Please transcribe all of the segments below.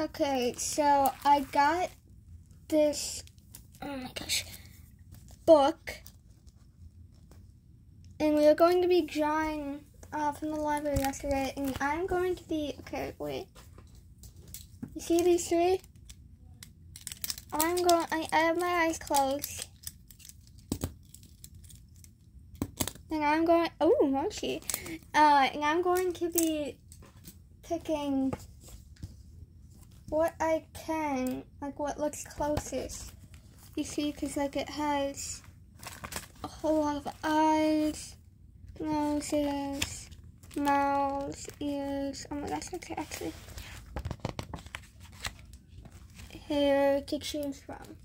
Okay, so I got this, oh my gosh, book. And we are going to be drawing uh, from the library yesterday. And I'm going to be, okay, wait. You see these three? I'm going, I, have my eyes closed. And I'm going, oh, monkey. Uh, and I'm going to be picking what I can, like what looks closest. You see, because like it has a whole lot of eyes, noses, mouths, ears. Oh my gosh, okay, actually. Hair to choose from.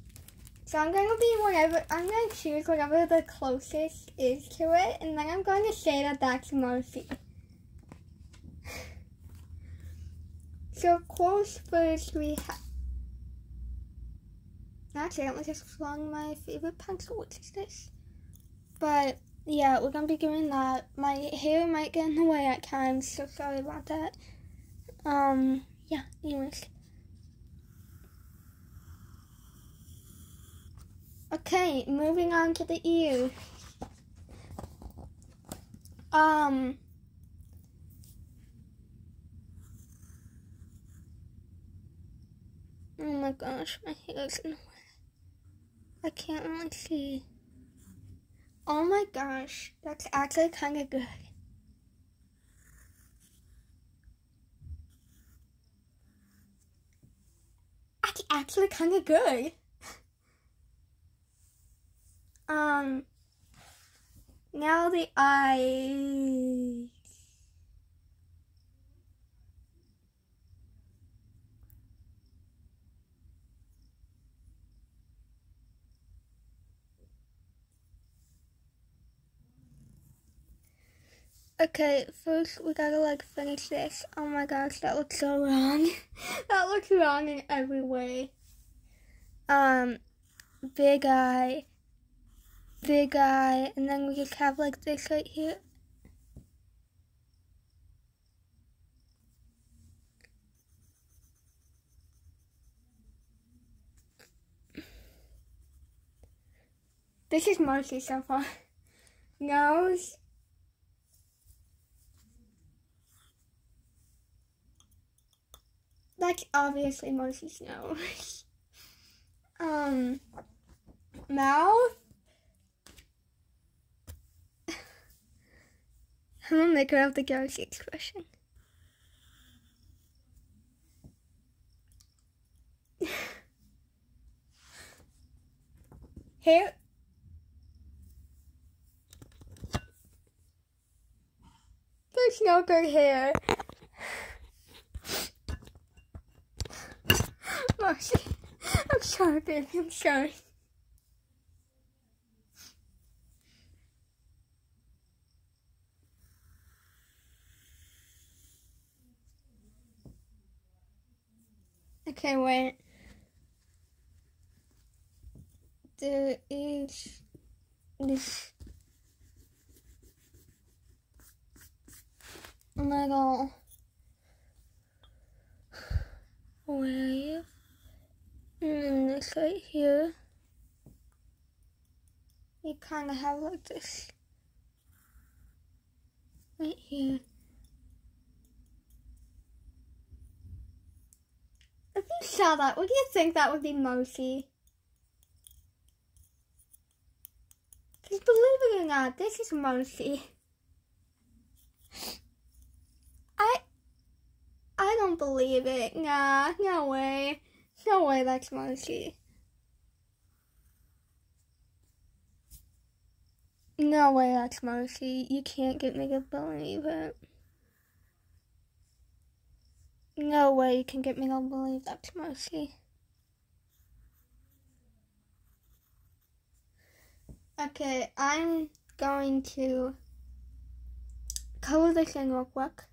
So I'm going to be whatever, I'm going to choose whatever the closest is to it, and then I'm going to say that that's Marcy. So of course first we have, I just flung my favorite pencil, which is this. But yeah, we're to be doing that. My hair might get in the way at times, so sorry about that. Um, yeah, anyways. Okay, moving on to the ears. Um. Oh my gosh, my hair's in the way. I can't really see. Oh my gosh, that's actually kind of good. That's actually kind of good. Um, now the eyes. Okay, first we gotta like finish this. Oh my gosh, that looks so wrong. that looks wrong in every way. Um, big eye big eye, and then we just have like this right here. This is mostly so far. Nose. That's obviously Marcy's Snow. um, mouth. I'm gonna make her have the galaxy expression. Hair. There's no good hair. Marcy, I'm sorry, baby. I'm sorry. Okay, wait. There is this little wave Mm, and then this right here you kind of have like this right here If you saw that, would you think that would be Moshi? Because believe it or not, this is Moshi. I I don't believe it. Nah, no way. No way that's Moshi. No way that's Moshi. You can't get me to believe it. No way you can get me to believe that's Marcy. Okay, I'm going to color this in real quick.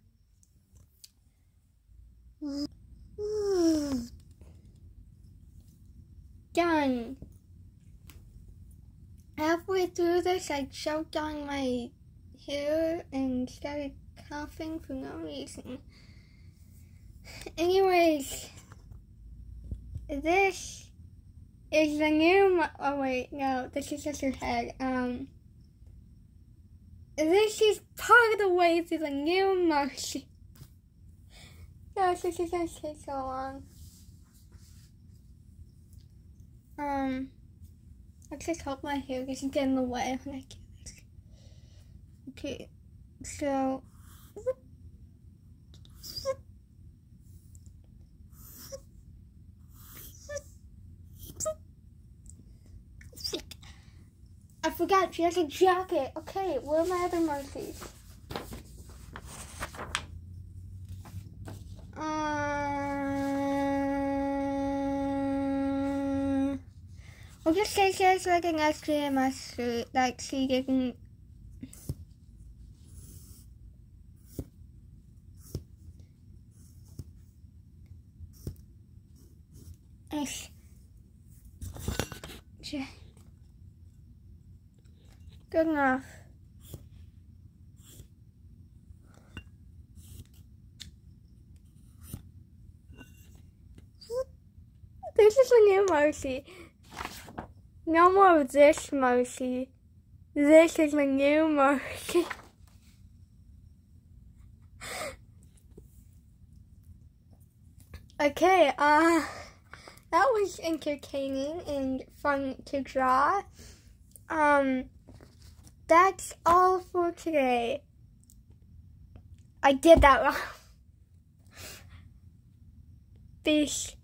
Done. Halfway through this, I choked on my hair and started coughing for no reason. Anyways, this is the new. Oh wait, no, this is just her head. Um, this is part of the way to the new Marcy. No, this is gonna take so long. Um, let's just hope my hair doesn't get in the way when I do this. Okay, so. I forgot she has a jacket. Okay, where are my other Marcy's? Um, I'll just say she has like an STMS suit, like she didn't. Ish. Good enough. This is a new Marcy. No more of this Marcy. This is my new Marcy. okay, uh, that was entertaining and fun to draw. Um, that's all for today. I did that wrong. Peace.